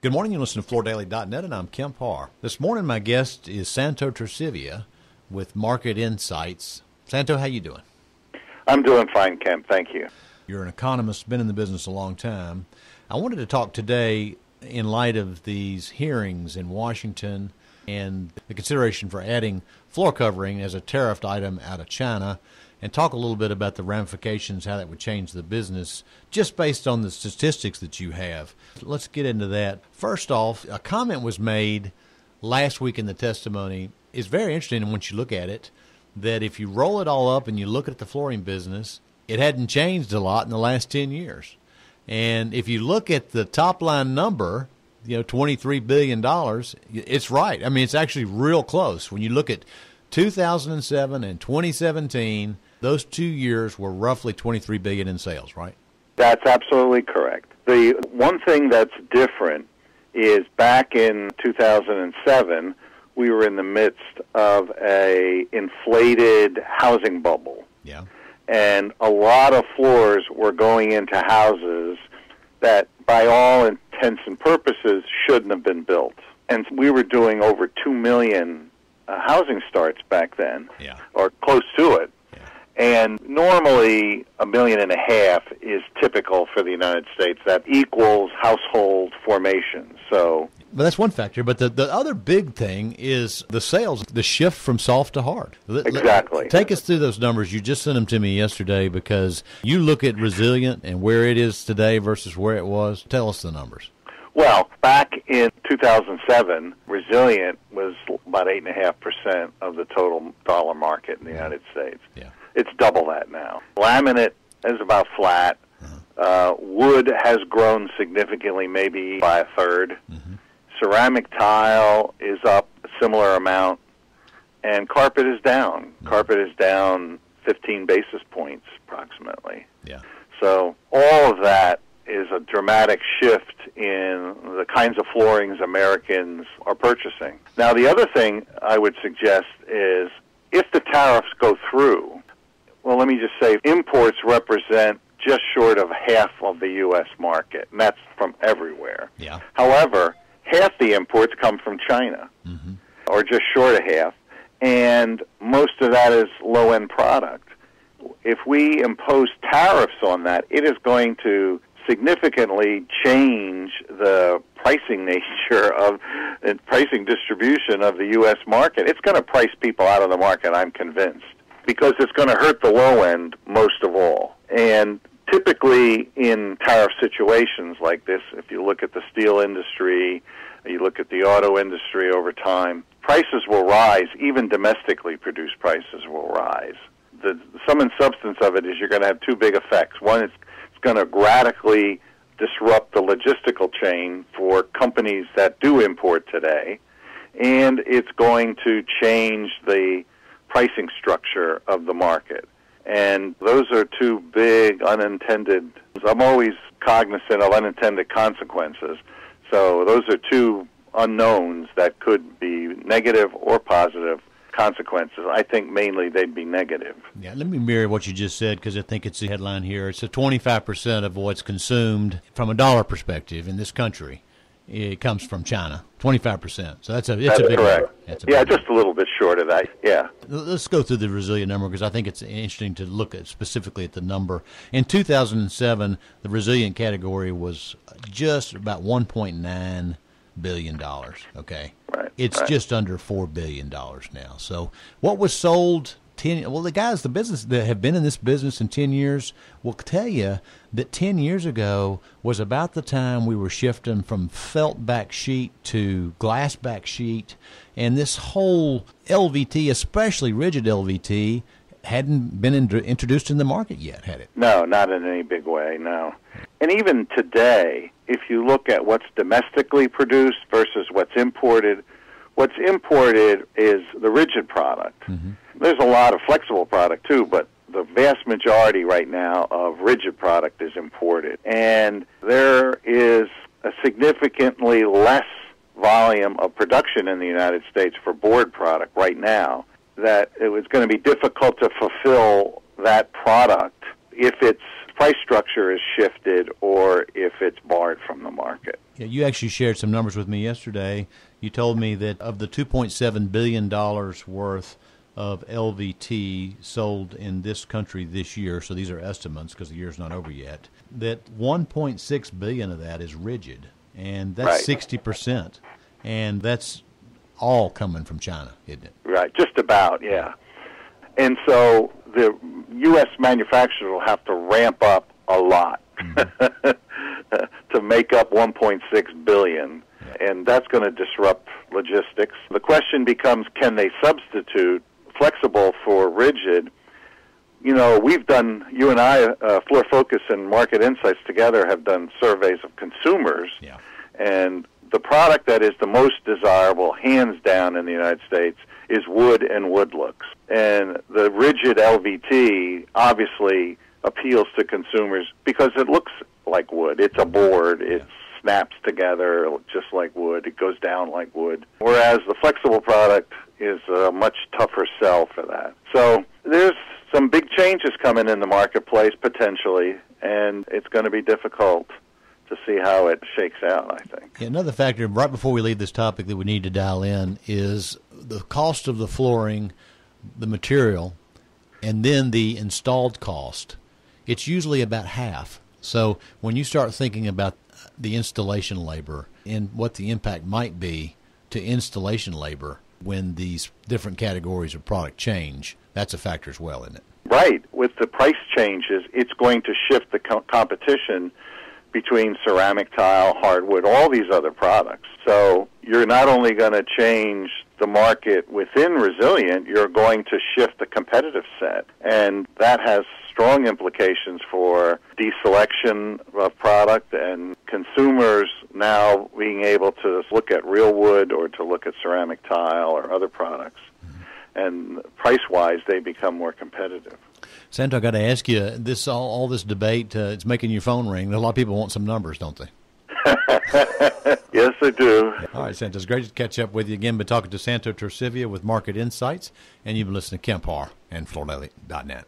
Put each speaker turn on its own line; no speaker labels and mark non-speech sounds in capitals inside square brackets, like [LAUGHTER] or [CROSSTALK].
Good morning. You listen to FloorDaily.net, and I'm Kemp Harr. This morning, my guest is Santo Torcivia with Market Insights. Santo, how you doing?
I'm doing fine, Kemp. Thank you.
You're an economist, been in the business a long time. I wanted to talk today in light of these hearings in Washington and the consideration for adding floor covering as a tariffed item out of China and talk a little bit about the ramifications, how that would change the business, just based on the statistics that you have. Let's get into that. First off, a comment was made last week in the testimony. It's very interesting once you look at it that if you roll it all up and you look at the flooring business, it hadn't changed a lot in the last 10 years. And if you look at the top line number, you know, $23 billion, it's right. I mean, it's actually real close. When you look at 2007 and 2017, those two years were roughly 23 billion in sales, right?
That's absolutely correct. The one thing that's different is back in 2007, we were in the midst of a inflated housing bubble.
Yeah.
And a lot of floors were going into houses that by all intents and purposes shouldn't have been built. And we were doing over 2 million uh, housing starts back then,
yeah.
or close to normally, a million and a half is typical for the United States. That equals household formation. So,
but that's one factor. But the, the other big thing is the sales, the shift from soft to hard.
Exactly.
Take us through those numbers. You just sent them to me yesterday because you look at Resilient and where it is today versus where it was. Tell us the numbers.
Well, back in 2007, Resilient was about 8.5% of the total dollar market in the United States.
Yeah.
It's double that now. Laminate is about flat. Uh-huh. Uh, wood has grown significantly, maybe by a 3rd
mm-hmm.
Ceramic tile is up a similar amount, and carpet is down.
Mm-hmm.
Carpet is down 15 basis points approximately.
Yeah.
So all of that is a dramatic shift in the kinds of floorings Americans are purchasing. Now, the other thing I would suggest is if the tariffs go through, well, let me just say imports represent just short of half of the U.S. market, and that's from everywhere.
Yeah.
However, half the imports come from China,
mm-hmm.
or just short of half, and most of that is low end product. If we impose tariffs on that, it is going to significantly change the pricing [LAUGHS] nature of and pricing distribution of the U.S. market. It's going to price people out of the market, I'm convinced because it's going to hurt the low end most of all. And typically in tariff situations like this, if you look at the steel industry, you look at the auto industry over time, prices will rise, even domestically produced prices will rise. The sum and substance of it is you're going to have two big effects. One is it's going to radically disrupt the logistical chain for companies that do import today, and it's going to change the pricing structure of the market. And those are two big unintended, I'm always cognizant of unintended consequences. So those are two unknowns that could be negative or positive consequences. I think mainly they'd be negative.
Yeah, let me mirror what you just said because I think it's the headline here. It's a 25% of what's consumed from a dollar perspective in this country it comes from China, 25%. So that's a it's
that's
a big
correct.
Number.
A yeah, just a little bit short of that. Yeah.
Let's go through the resilient number because I think it's interesting to look at specifically at the number. In 2007, the resilient category was just about 1.9 billion dollars. Okay.
Right.
It's
right.
just under four billion dollars now. So what was sold ten. Well, the guys, the business that have been in this business in ten years will tell you that ten years ago was about the time we were shifting from felt back sheet to glass back sheet, and this whole LVT, especially rigid LVT, hadn't been in, introduced in the market yet, had it?
No, not in any big way. No. And even today, if you look at what's domestically produced versus what's imported, what's imported is the rigid product.
Mm-hmm
there's a lot of flexible product too, but the vast majority right now of rigid product is imported. And there is a significantly less volume of production in the United States for board product right now that it was going to be difficult to fulfill that product if it's price structure is shifted or if it's barred from the market.
Yeah, you actually shared some numbers with me yesterday. You told me that of the 2.7 billion dollars worth of LVT sold in this country this year, so these are estimates because the year's not over yet, that 1.6 billion of that is rigid, and that's
Right.
60%. And that's all coming from China, isn't it?
Right, just about, yeah. And so the U.S. manufacturers will have to ramp up a lot [LAUGHS] to make up 1.6 billion, and that's going to disrupt logistics. The question becomes, can they substitute flexible for rigid? You know, we've done, you and I, uh, Floor Focus and Market Insights together have done surveys of consumers.
Yeah.
And the product that is the most desirable, hands down, in the United States is wood and wood looks. And the rigid LVT obviously appeals to consumers because it looks like wood. It's a board. It snaps together just like wood. It goes down like wood. Whereas the flexible product is a much tougher sell for that. So there's some big changes coming in the marketplace potentially, and it's going to be difficult to see how it shakes out, I think.
Yeah, another factor right before we leave this topic that we need to dial in is the cost of the flooring, the material, and then the installed cost. It's usually about half. So when you start thinking about the installation labor and what the impact might be to installation labor when these different categories of product change, that's a factor as well, isn't it?
Right. With the price changes, it's going to shift the co- competition between ceramic tile, hardwood, all these other products. So you're not only going to change the market within Resilient, you're going to shift the competitive set. And that has strong implications for deselection of product and consumers now being able to look at real wood or to look at ceramic tile or other products. And price wise, they become more competitive.
Santo, I got to ask you this all, all this debate. Uh, it's making your phone ring. A lot of people want some numbers, don't they? [LAUGHS]
yes, they do.
All right, Santo, it's great to catch up with you again. Been talking to Santo Torcivia with Market Insights, and you've been listening to Kemp Harr and FloorDaily.net.